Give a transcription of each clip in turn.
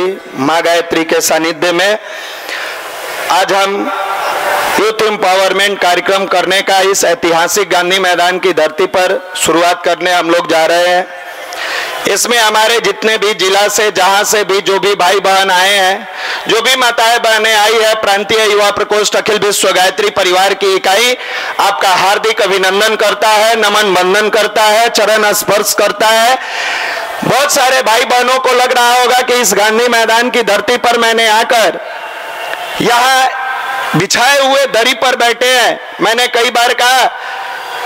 जी माँ गायत्री के सानिध्य में आज हम यूथ एम्पावरमेंट कार्यक्रम करने का इस ऐतिहासिक गांधी मैदान की धरती पर शुरुआत करने हम लोग जा रहे हैं। इसमें हमारे जितने भी जिला से, जहाँ से भी जो भी भाई बहन आए हैं, जो भी माताएँ बहनें आई है, प्रांतीय युवा प्रकोष्ठ अखिल विश्व गायत्री परिवार की इकाई, आपका हार्दिक अभिनंदन करता है, नमन बंदन करता है, चरण स्पर्श करता है। बहुत सारे भाई बहनों को लग रहा होगा कि इस गांधी मैदान की धरती पर मैंने आकर यहाँ बिछाए हुए दरी पर बैठे हैं। मैंने कई बार कहा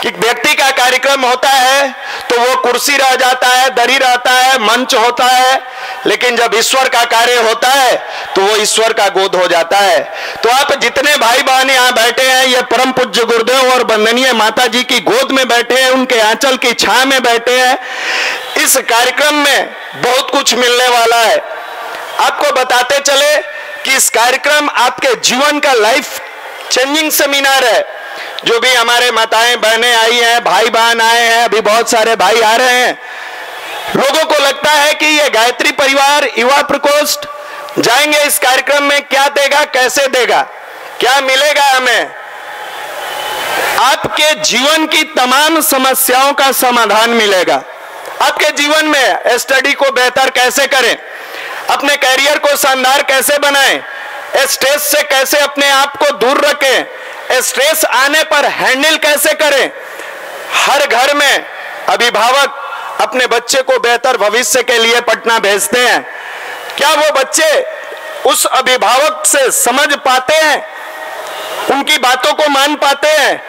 कि व्यक्ति का कार्यक्रम होता है तो वो कुर्सी रह जाता है, दरी रहता है, मंच होता है, लेकिन जब ईश्वर का कार्य होता है तो वो ईश्वर का गोद हो जाता है। तो आप जितने भाई बहन यहाँ बैठे हैं, ये परम पूज्य गुरुदेव और बंदनीय माता जी की गोद में बैठे हैं, उनके आंचल की छा में बैठे हैं। इस कार्यक्रम में बहुत कुछ मिलने वाला है। आपको बताते चले कि इस कार्यक्रम आपके जीवन का लाइफ चेंजिंग सेमिनार है। जो भी हमारे माताएँ, बहनें आई हैं भाई बहन आए हैं, अभी बहुत सारे भाई आ रहे हैं। लोगों को लगता है कि ये गायत्री परिवार, युवा प्रकोष्ठ जाएँगे इस कार्यक्रम में क्या देगा, कैसे देगा, क्या मिलेगा हमें? आपके जीवन की तमाम समस्याओं का समाधान मिलेगा। आपके जीवन में स्टडी को बेहतर कैसे करें? अपने कैरियर को शानदार कैसे बनाएँ? स्ट्रेस से कैसे अपने आप को दूर रखें? स्ट्रेस आने पर हैंडल कैसे करें? हर घर में अभिभावक अपने बच्चे को बेहतर भविष्य के लिए पटना भेजते हैं। क्या वो बच्चे उस अभिभावक से समझ पाते हैं? उनकी बातों को मान पाते हैं?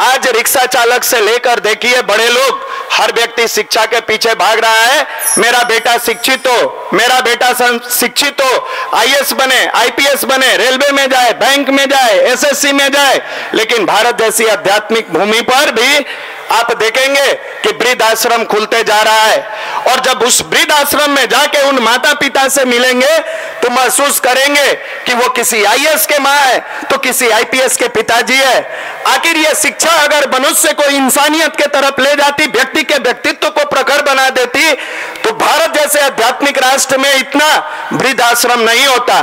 आज रिक्शा चालक से लेकर देखिए बड़े लोग हर व्यक्ति शिक्षा के पीछे भाग रहा है। मेरा बेटा शिक्षित हो, मेरा बेटा शिक्षित हो आईएएस बने आईपीएस बने, रेलवे में जाए, बैंक में जाए एसएससी में जाए, लेकिन भारत जैसी आध्यात्मिक भूमि पर भी आप देखेंगे कि वृद्ध आश्रम खुलते जा रहा है। और जब उस वृद्ध आश्रम में जाके उन माता पिता से मिलेंगे तो महसूस करेंगे कि वो किसी आईएएस के माँ है तो किसी आईपीएस के पिताजी है। आखिर ये शिक्षा अगर मनुष्य को इंसानियत के तरफ़ ले जाती, व्यक्ति के व्यक्तित्व को प्रखर बना देती तो भारत जैसे आध्यात्मिक राष्ट्र में इतना वृद्ध आश्रम नहीं होता।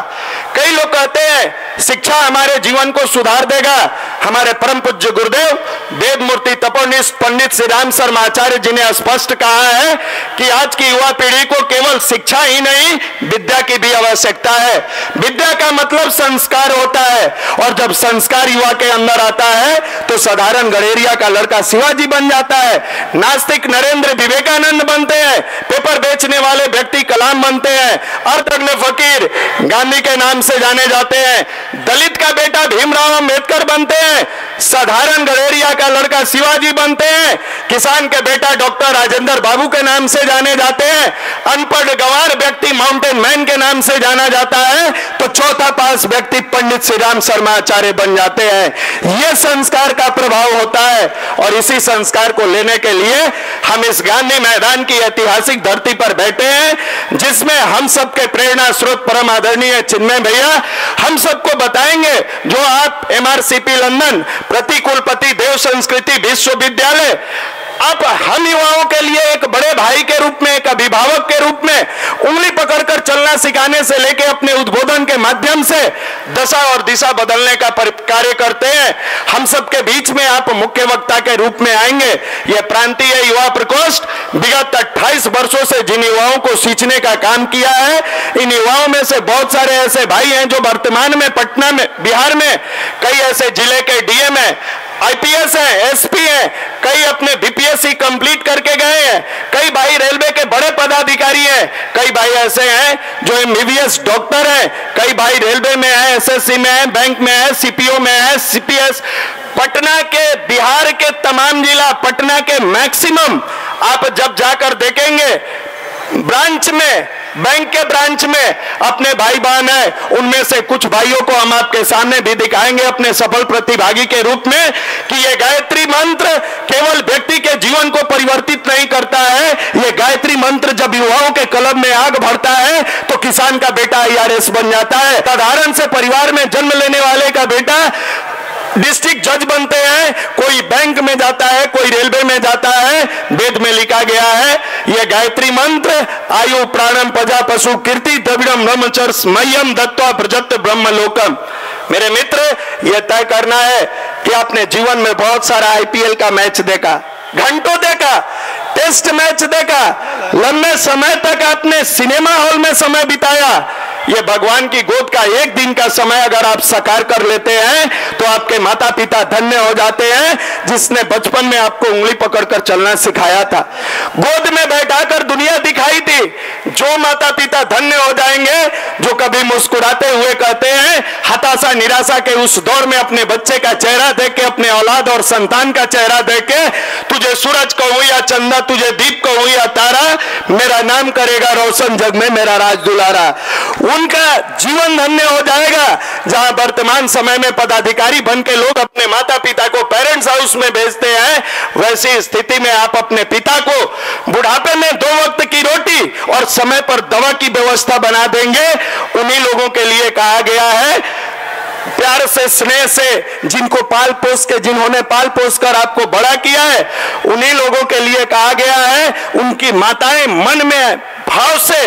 कई लोग कहते हैं, शिक्षा हमारे जीवन को सुधार देगा। हमारे परम पूज्य गुरुदेव वेद मूर्ति तपोनिष्ठ पंडित श्री राम शर्मा आचार्य जी ने स्पष्ट कहा है कि आज की युवा पीढ़ी को केवल शिक्षा ही नहीं, विद्या की भी आवश्यकता है। विद्या का मतलब संस्कार होता है। और जब संस्कार युवा के अंदर आता है तो साधारण गड़ेरिया का लड़का शिवाजी बन जाता है। नास्तिक नरेंद्र विवेकानंद बनते हैं। पेपर बेचने वाले व्यक्ति कलाम बनते हैं। अर्थज्ञ फकीर गांधी के नाम से जाने जाते हैं। दलित का बेटा भीमराव अंबेडकर बनते हैं। साधारण गड़ेरिया का लड़का शिवाजी बनते हैं। किसान के बेटा डॉक्टर राजेंद्र बाबू के नाम से जाने जाते हैं। अनपढ़ गवार व्यक्ति माउंटेन मैन के नाम से जाना जाता है। तो चौथा पास व्यक्ति पंडित श्री राम शर्मा आचार्य बन जाते हैं। यह संस्कार का प्रभाव होता है और इसी संस्कार को लेने के लिए हम इस गांधी मैदान की ऐतिहासिक धरती पर बैठे हैं, जिसमें हम सबके प्रेरणा स्रोत परम आदरणीय चिन्मय भैया, हम सबको बताएँगे जो आप एमआरसीपी लंदन प्रतिकुलपति देव संस्कृति विश्वविद्यालय अब हम युवाओं के लिए एक बड़े भाई के रूप में, एक अभिभावक के रूप में उंगली पकड़कर चलना सिखाने से लेके अपने उद्बोधन के माध्यम से दशा और दिशा बदलने का कार्य करते हैं। हम सबके बीच में आप मुख्य वक्ता के रूप में आएँगे। यह प्रांतीय युवा प्रकोष्ठ विगत 28 वर्षों से जिन युवाओं को सींचने का काम किया है, इन युवाओं में से बहुत सारे ऐसे भाई हैं जो वर्तमान में, पटना में, बिहार में, कई ऐसे ज़िले के डीएम है। आईपीएस है एसपी है। कई अपने बीपीएससी कंप्लीट करके गए हैं। कई भाई रेलवे के बड़े पदाधिकारी हैं। कई भाई ऐसे हैं जो एमबीबीएस डॉक्टर हैं। कई भाई रेलवे में है एसएससी में है बैंक में है सीपीओ में है सीपीएस पटना के, बिहार के तमाम जिला, पटना के मैक्सिमम आप जब जाकर देखेंगे, ब्रांच में बैंक के ब्रांच में अपने भाई बहन है, उनमें से कुछ भाइयों को हम आपके सामने भी दिखाएँगे अपने सफल प्रतिभागी के रूप में कि यह गायत्री मंत्र केवल व्यक्ति के जीवन को परिवर्तित नहीं करता है यह गायत्री मंत्र जब युवाओं के कलम में आग भरता है तो किसान का बेटा आई बन जाता है। साधारण से परिवार में जन्म लेने वाले का बेटा डिस्ट्रिक्ट जज बनते हैं, कोई बैंक में जाता है, कोई रेलवे में जाता है, वेद में लिखा गया है यह गायत्री मंत्र, आयु प्राणम प्रजा पशु कीर्ति द्रविड़म ब्रह्मचर मयम दत्वा प्रजत ब्रह्म लोकम मेरे मित्र यह तय करना है कि आपने जीवन में बहुत सारा आईपीएल का मैच देखा, घंटों देखा, टेस्ट मैच देखा, लंबे समय तक आपने सिनेमा हॉल में समय बिताया ये भगवान की गोद का एक दिन का समय अगर आप साकार कर लेते हैं तो आपके माता पिता धन्य हो जाते हैं, जिसने बचपन में आपको उंगली पकड़कर चलना सिखाया था। गोद में बैठाकर दुनिया दिखाई थी जो माता पिता धन्य हो जाएँगे, जो कभी मुस्कुराते हुए कहते हैं, हताशा, निराशा के उस दौर में अपने बच्चे का चेहरा देख के, अपने औलाद और संतान का चेहरा देख के, तुझे सूरज कहूँ या चंदा, तुझे दीप कहूँ या तारा, मेरा नाम करेगा रोशन जग में मेरा राज दुलारा उनका जीवन धन्य हो जाएगा, जहाँ वर्तमान समय में पदाधिकारी बन के लोग अपने माता पिता को पेरेंट्स हाउस में भेजते हैं, वैसी स्थिति में आप अपने पिता को बुढ़ापे में दो वक्त की रोटी और समय पर दवा की व्यवस्था बना देंगे। उन्हीं लोगों के लिए कहा गया है, प्यार से, स्नेह से, जिनको पाल पोस के, जिन्होंने पाल पोस कर आपको बड़ा किया है, उन्हीं लोगों के लिए कहा गया है, उनकी माताएँ मन में भाव से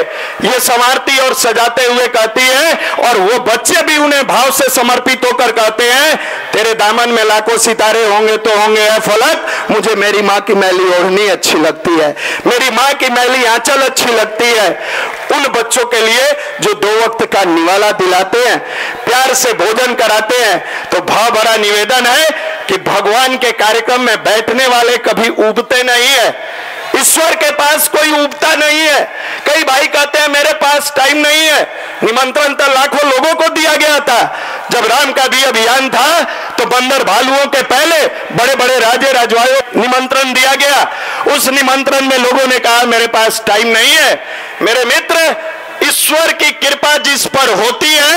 ये संवारती और सजाते हुए कहती है, और वो बच्चे भी उन्हें भाव से समर्पित होकर कहते हैं, तेरे दामन में लाखों सितारे होंगे तो होंगे है फलक, मुझे मेरी माँ की मैली ओढ़नी अच्छी लगती है। मेरी माँ की मैली आंचल अच्छी लगती है। उन बच्चों के लिए जो दो वक्त का निवाला दिलाते हैं, प्यार से भोजन कराते हैं तो भाव भरा निवेदन है कि भगवान के कार्यक्रम में बैठने वाले कभी उबते नहीं है। ईश्वर के पास कोई उबता नहीं है। कई भाई कहते हैं, मेरे पास टाइम नहीं है। निमंत्रण तो लाखों लोगों को दिया गया था। जब राम का भी अभियान था तो बंदर भालुओं के पहले बड़े बड़े राजे राजवाओं निमंत्रण दिया गया। उस निमंत्रण में लोगों ने कहा, मेरे पास टाइम नहीं है। मेरे मित्र, ईश्वर की कृपा जिस पर होती है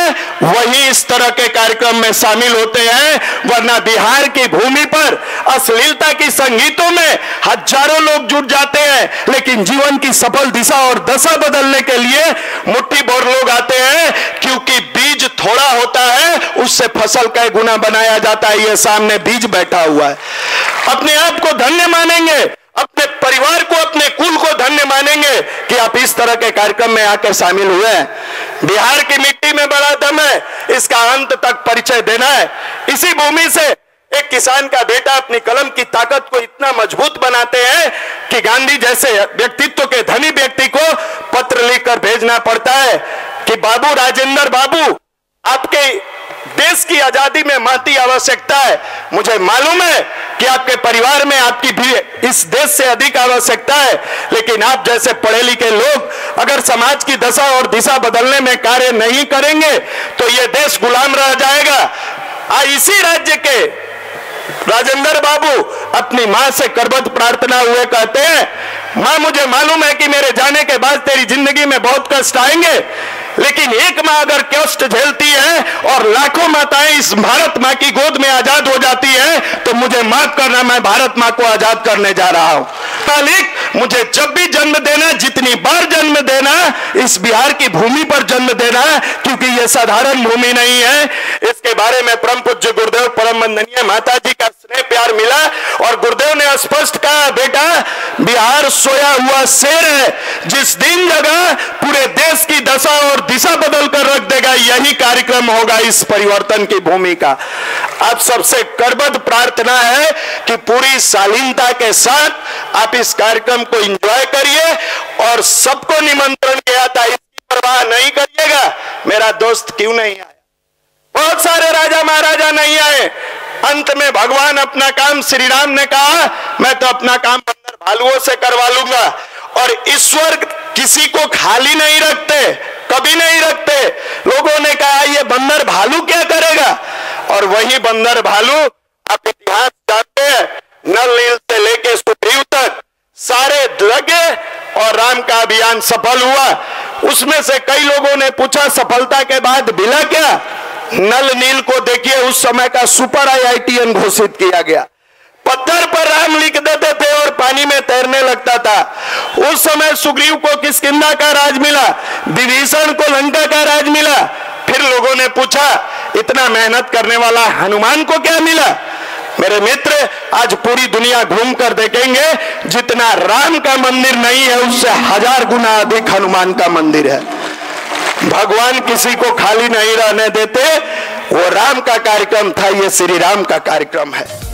वही इस तरह के कार्यक्रम में शामिल होते हैं, वरना बिहार की भूमि पर, अश्लीलता की संगीतों में हज़ारों लोग जुट जाते हैं, लेकिन जीवन की सफल दिशा और दशा बदलने के लिए मुट्ठी भर लोग आते हैं, क्योंकि बीज थोड़ा होता है, उससे फ़सल का गुना बनाया जाता है, ये सामने बीज बैठा हुआ है। अपने आप को धन्य मानेंगे, अपने परिवार को, अपने कुल को धन्य मानेंगे कि आप इस तरह के कार्यक्रम में आकर शामिल हुए हैं। बिहार की मिट्टी में बड़ा दम है, इसका अंत तक परिचय देना है। इसी भूमि से एक किसान का बेटा अपनी कलम की ताकत को इतना मज़बूत बनाते हैं कि गांधी जैसे व्यक्तित्व के धनी व्यक्ति को पत्र लिखकर भेजना पड़ता है कि, बाबू राजेंद्र बाबू, आपके देश की आज़ादी में महती आवश्यकता है। मुझे मालूम है कि आपके परिवार में आपकी भी इस देश से अधिक आवश्यकता है। लेकिन आप जैसे पढ़े लिखे लोग, अगर समाज की दशा और दिशा बदलने में कार्य नहीं करेंगे तो ये देश गुलाम रह जाएगा। आ इसी राज्य के राजेंद्र बाबू अपनी माँ से करबद्ध प्रार्थना हुए कहते हैं, माँ, मुझे मालूम है कि मेरे जाने के बाद तेरी ज़िंदगी में बहुत कष्ट आएँगे। लेकिन एक माँ अगर कष्ट झेलती है और लाखों माताएँ इस भारत माँ की गोद में आज़ाद हो जाती है तो मुझे माफ़ करना, मैं भारत माँ को आज़ाद करने जा रहा हूँ। मालिक, मुझे जब भी जन्म देना, जितनी बार जन्म देना, इस बिहार की भूमि पर जन्म देना, क्योंकि यह साधारण भूमि नहीं है। इसके बारे में परम पूज्य गुरुदेव परम वंदनीय माता जी का स्नेह प्यार मिला और गुरुदेव ने स्पष्ट कहा, बेटा, बिहार सोया हुआ शेर है जिस दिन जगह पूरे देश की दशा और दिशा बदल कर रख देगा। यही कार्यक्रम होगा इस परिवर्तन की भूमि का। आप सबसे करबद्ध प्रार्थना है कि पूरी शालीनता के साथ आप इस कार्यक्रम को एंजॉय करिए और सबको निमंत्रण किया था इसकी परवाह नहीं करिएगा। मेरा दोस्त क्यों नहीं आया? बहुत सारे राजा महाराजा नहीं आए। अंत में भगवान अपना काम श्री राम ने कहा, मैं तो अपना काम बंदर भालुओं से करवा लूँगा और ईश्वर किसी को खाली नहीं रखते, कभी नहीं रखते। लोगों ने कहा, ये बंदर भालू क्या करेगा? और वही बंदर भालू आप इतिहास जानते हैं, नल नील से लेके सुग्रीव तक सारे लगे और राम का अभियान सफल हुआ। उसमें से कई लोगों ने पूछा, सफलता के बाद बिला क्या? नल नील को देखिए, उस समय का सुपर आईआईटीएन घोषित किया गया। पत्थर पर राम लिख देते थे और पानी में तैरने लगता था। उस समय सुग्रीव को किसकिंदा का राज मिला? विभीषण को लंका का राज मिला? फिर लोगों ने पूछा, इतना मेहनत करने वाला हनुमान को क्या मिला? मेरे मित्र, आज पूरी दुनिया घूम कर देखेंगे, जितना राम का मंदिर नहीं है, उससे हज़ार गुना अधिक हनुमान का मंदिर है। भगवान किसी को खाली नहीं रहने देते। वो राम का कार्यक्रम था, ये श्री राम का कार्यक्रम है।